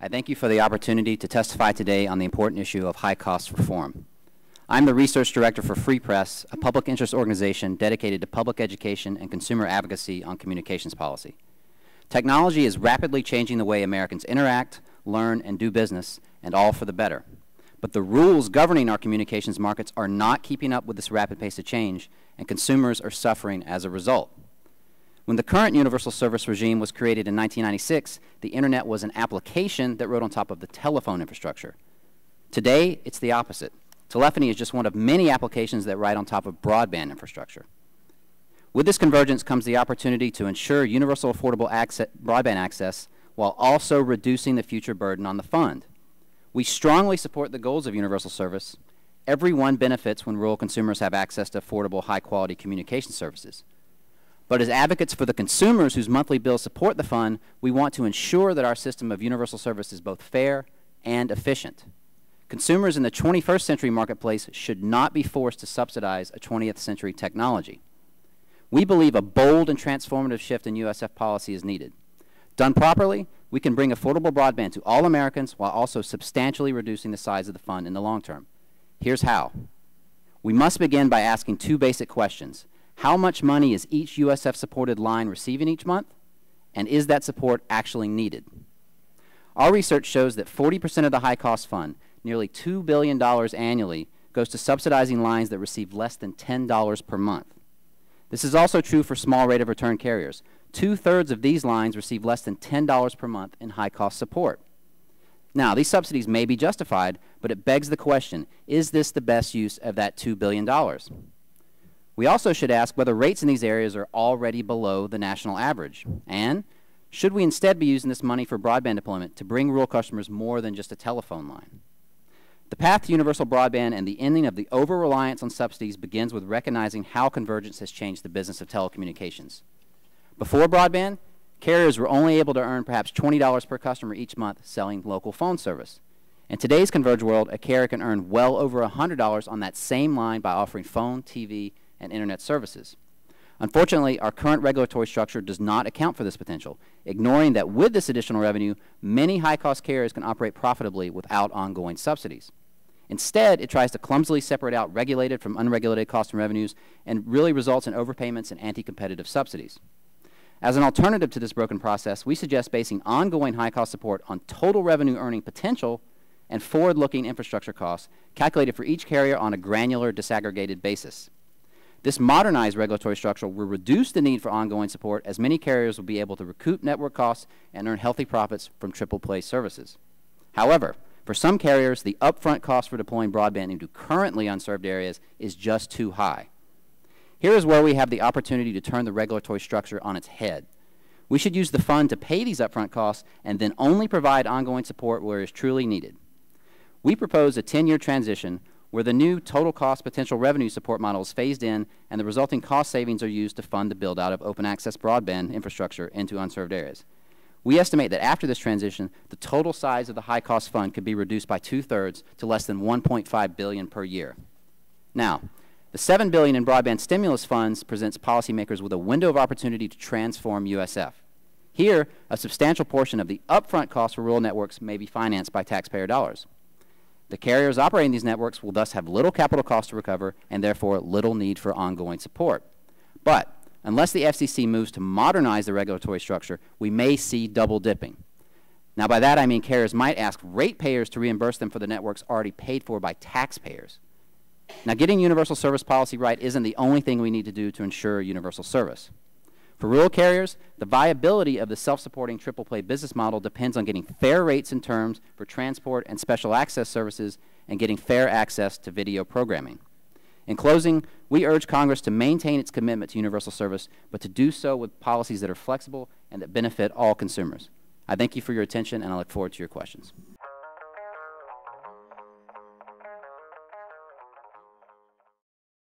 I thank you for the opportunity to testify today on the important issue of high cost reform. I'm the Research Director for Free Press, a public interest organization dedicated to public education and consumer advocacy on communications policy. Technology is rapidly changing the way Americans interact, learn, and do business, and all for the better. But the rules governing our communications markets are not keeping up with this rapid pace of change, and consumers are suffering as a result. When the current universal service regime was created in 1996, the internet was an application that rode on top of the telephone infrastructure. Today, it's the opposite. Telephony is just one of many applications that ride on top of broadband infrastructure. With this convergence comes the opportunity to ensure universal affordable access, broadband access while also reducing the future burden on the fund. We strongly support the goals of universal service. Everyone benefits when rural consumers have access to affordable, high-quality communication services. But as advocates for the consumers whose monthly bills support the fund, we want to ensure that our system of universal service is both fair and efficient. Consumers in the 21st century marketplace should not be forced to subsidize a 20th century technology. We believe a bold and transformative shift in USF policy is needed. Done properly, we can bring affordable broadband to all Americans while also substantially reducing the size of the fund in the long term. Here's how. We must begin by asking two basic questions. How much money is each USF supported line receiving each month? And is that support actually needed? Our research shows that 40% of the high cost fund, nearly $2 billion annually, goes to subsidizing lines that receive less than $10 per month. This is also true for small rate of return carriers. Two thirds of these lines receive less than $10 per month in high cost support. Now, these subsidies may be justified, but it begs the question is this the best use of that $2 billion? We also should ask whether rates in these areas are already below the national average. And should we instead be using this money for broadband deployment to bring rural customers more than just a telephone line? The path to universal broadband and the ending of the over-reliance on subsidies begins with recognizing how convergence has changed the business of telecommunications. Before broadband, carriers were only able to earn perhaps $20 per customer each month selling local phone service. In today's converged world, a carrier can earn well over $100 on that same line by offering phone, TV, and Internet services. Unfortunately, our current regulatory structure does not account for this potential, ignoring that with this additional revenue, many high-cost carriers can operate profitably without ongoing subsidies. Instead, it tries to clumsily separate out regulated from unregulated costs and revenues and really results in overpayments and anti-competitive subsidies. As an alternative to this broken process, we suggest basing ongoing high-cost support on total revenue earning potential and forward-looking infrastructure costs calculated for each carrier on a granular disaggregated basis. This modernized regulatory structure will reduce the need for ongoing support as many carriers will be able to recoup network costs and earn healthy profits from triple play services. However, for some carriers, the upfront cost for deploying broadband into currently unserved areas is just too high. Here is where we have the opportunity to turn the regulatory structure on its head. We should use the fund to pay these upfront costs and then only provide ongoing support where it is truly needed. We propose a 10-year transition where the new total cost potential revenue support model is phased in and the resulting cost savings are used to fund the build out of open access broadband infrastructure into unserved areas. We estimate that after this transition, the total size of the high cost fund could be reduced by two thirds to less than 1.5 billion per year. Now, the 7 billion in broadband stimulus funds presents policymakers with a window of opportunity to transform USF. Here, a substantial portion of the upfront cost for rural networks may be financed by taxpayer dollars. The carriers operating these networks will thus have little capital cost to recover and therefore little need for ongoing support. But unless the FCC moves to modernize the regulatory structure, we may see double dipping. Now by that I mean carriers might ask ratepayers to reimburse them for the networks already paid for by taxpayers. Now getting universal service policy right isn't the only thing we need to do to ensure universal service. For rural carriers, the viability of the self-supporting triple play business model depends on getting fair rates and terms for transport and special access services and getting fair access to video programming. In closing, we urge Congress to maintain its commitment to universal service, but to do so with policies that are flexible and that benefit all consumers. I thank you for your attention, and I look forward to your questions.